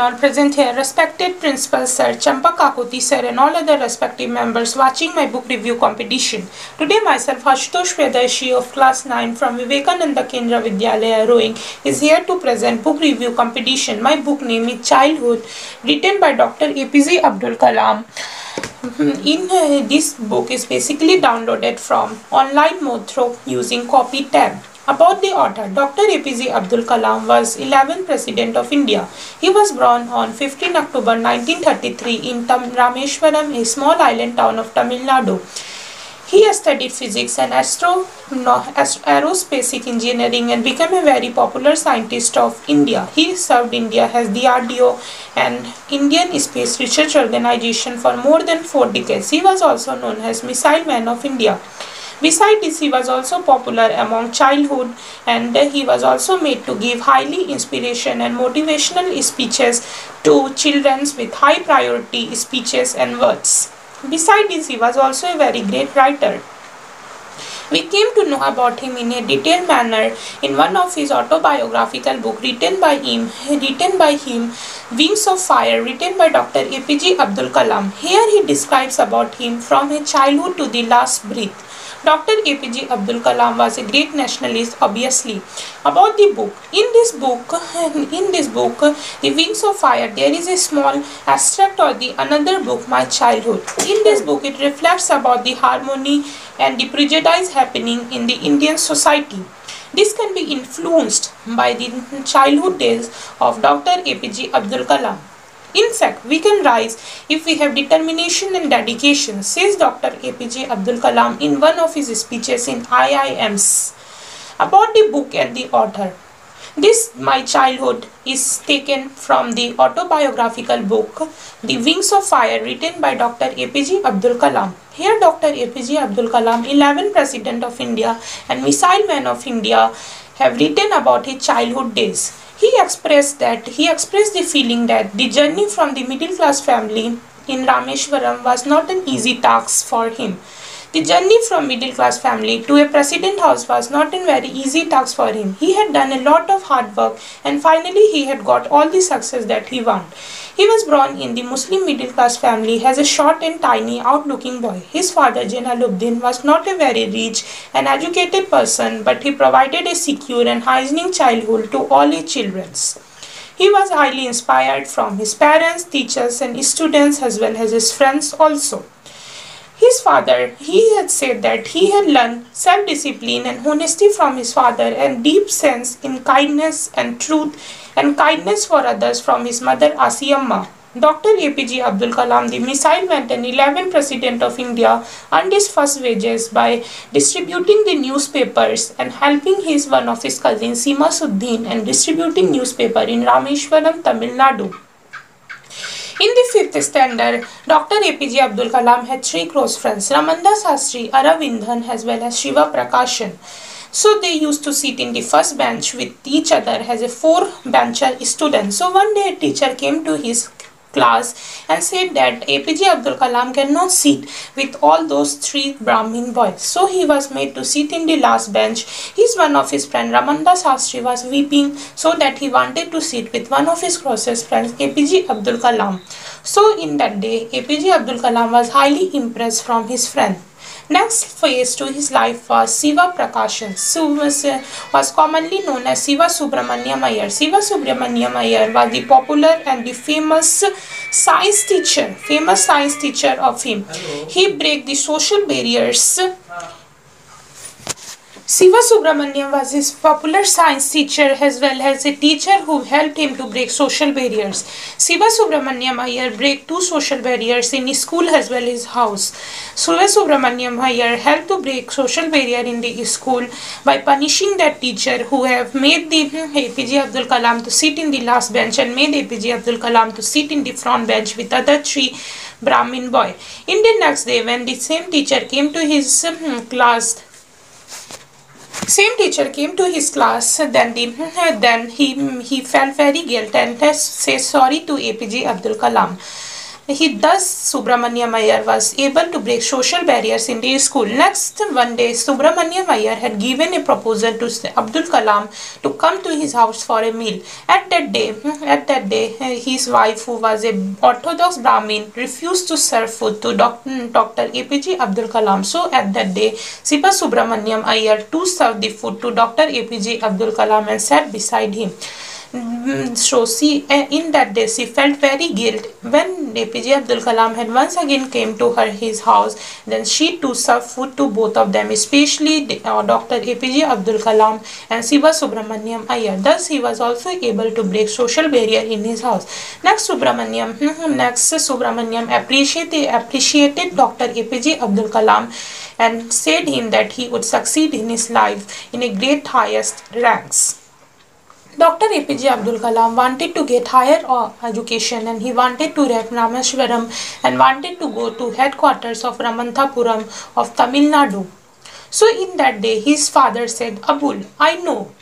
all present here, respected Principal Sir, Champa Kakoti Sir and all other respective members watching my book review competition. Today myself Ashutosh Priyadarshi of class 9 from Vivekananda Kendra Vidyalaya Roing is here to present book review competition. My book name is Childhood written by Dr. APJ Abdul Kalam. In uh, this book is basically downloaded from online mode through using copy tab. About the author, Dr. APJ Abdul Kalam was 11th President of India. He was born on 15 October 1933 in Tam Rameshwaram, a small island town of Tamil Nadu. He studied physics and astro, aerospace engineering and became a very popular scientist of India. He served India as the RDO and Indian Space Research Organization for more than four decades. He was also known as Missile Man of India. Besides this, he was also popular among childhood and he was also made to give highly inspiration and motivational speeches to children with high priority speeches and words. Besides this, he was also a very great writer. We came to know about him in a detailed manner in one of his autobiographical book written by him, written by him, Wings of Fire, written by Dr. APJ Abdul Kalam. Here he describes about him from his childhood to the last breath. Dr. APJ Abdul Kalam was a great nationalist, obviously. About the book, in this book, in this book, The Wings of Fire, there is a small abstract of the another book, My Childhood. In this book, it reflects about the harmony and the prejudice happening in the Indian society. This can be influenced by the childhood days of Dr. APJ Abdul Kalam. In fact, we can rise if we have determination and dedication, says Dr. APJ Abdul Kalam in one of his speeches in IIMs. About the book and the author. This, My Childhood, is taken from the autobiographical book The Wings of Fire written by Dr. APJ Abdul Kalam. Here Dr. APJ Abdul Kalam, 11 President of India and Missile Man of India, have written about his childhood days. He expressed that he expressed the feeling that the journey from the middle class family in Rameshwaram was not an easy task for him. The journey from middle class family to a president house was not a very easy task for him. He had done a lot of hard work and finally he had got all the success that he wanted. He was born in the Muslim middle class family as a short and tiny out looking boy. His father Jalaluddin was not a very rich and educated person but he provided a secure and hygienic childhood to all his children. He was highly inspired from his parents, teachers and students as well as his friends also. His father, he had said that he had learned self-discipline and honesty from his father and deep sense in kindness and truth and kindness for others from his mother Asiyamma. Dr. APJ Abdul Kalam, the missile man and 11th President of India, earned his first wages by distributing the newspapers and helping his one of his cousins, Sima Suddin, and distributing newspaper in Rameshwaram, Tamil Nadu. In the fifth standard, Dr. APJ Abdul Kalam had three close friends, Ramanda Sastri, Aravindhan as well as Shiva Prakashan. So they used to sit in the first bench with each other as a four bencher student. So one day a teacher came to his class and said that APJ Abdul Kalam cannot sit with all those three Brahmin boys. So he was made to sit in the last bench. His one of his friend Ramanda Sastry was weeping so that he wanted to sit with one of his closest friends APJ Abdul Kalam. So in that day APJ Abdul Kalam was highly impressed from his friend. Next phase to his life was Siva Prakashan, was commonly known as Siva Subramaniam Iyer. Siva Subramaniam Iyer was the popular and the famous science teacher, famous science teacher of him. Hello. He break the social barriers Siva Subramaniam was his popular science teacher as well as a teacher who helped him to break social barriers. Siva Subramaniam Iyer break two social barriers in his school as well as house. Siva Subramaniam Iyer helped to break social barrier in the school by punishing that teacher who have made the APJ Abdul Kalam to sit in the last bench and made APJ Abdul Kalam to sit in the front bench with other three Brahmin boy. In the next day when the same teacher came to his hmm, class same teacher came to his class then the, then he he felt very guilt and says sorry to apj abdul kalam he thus Subramaniam Iyer was able to break social barriers in the school. Next one day Subramaniam Iyer had given a proposal to Abdul Kalam to come to his house for a meal. At that day, at that day, his wife, who was a Orthodox Brahmin, refused to serve food to Dr. APJ Abdul Kalam. So at that day, Siva Subramaniam Iyer too served the food to Dr. APJ Abdul Kalam and sat beside him. So she uh, in that day she felt very guilt when APJ Abdul Kalam had once again came to her his house then she too served food to both of them especially uh, Dr. APJ Abdul Kalam and Siva Subramaniam Iyer thus he was also able to break social barrier in his house next Subramaniam next Subramaniam appreciated appreciated Dr. APJ Abdul Kalam and said him that he would succeed in his life in a great highest ranks Dr. APJ Abdul Kalam wanted to get higher uh, education and he wanted to reach Rameswaram and wanted to go to headquarters of Ramanathapuram of Tamil Nadu. So in that day his father said, Abul, I know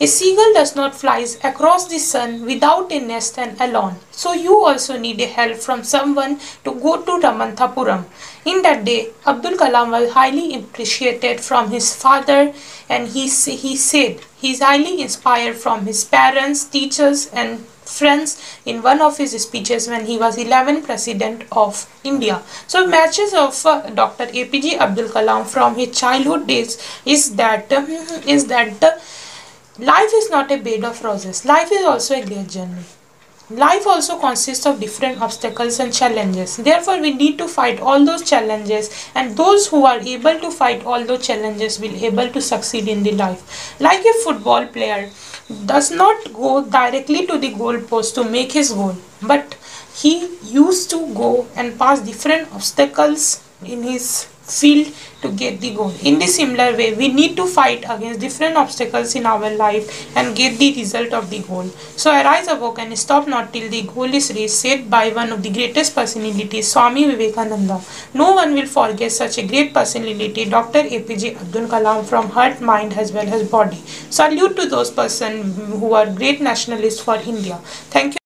a seagull does not fly across the sun without a nest and alone. So you also need a help from someone to go to Ramanathapuram. In that day, Abdul Kalam was highly appreciated from his father and he, he said he is highly inspired from his parents, teachers and friends in one of his speeches when he was 11th president of India. So matches of uh, Dr. APJ Abdul Kalam from his childhood days is that is that uh, Life is not a bed of roses. Life is also a great journey. Life also consists of different obstacles and challenges. Therefore, we need to fight all those challenges and those who are able to fight all those challenges will able to succeed in the life. Like a football player does not go directly to the goal post to make his goal, but he used to go and pass different obstacles in his field to get the goal. In the similar way, we need to fight against different obstacles in our life and get the result of the goal. So arise, awoke and stop not till the goal is reached, said by one of the greatest personalities, Swami Vivekananda. No one will forget such a great personality, Dr. APJ Abdul Kalam from heart, mind as well as body. Salute to those persons who are great nationalists for India. Thank you.